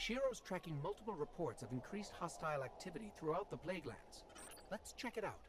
Shiro's tracking multiple reports of increased hostile activity throughout the plaguelands. Let's check it out.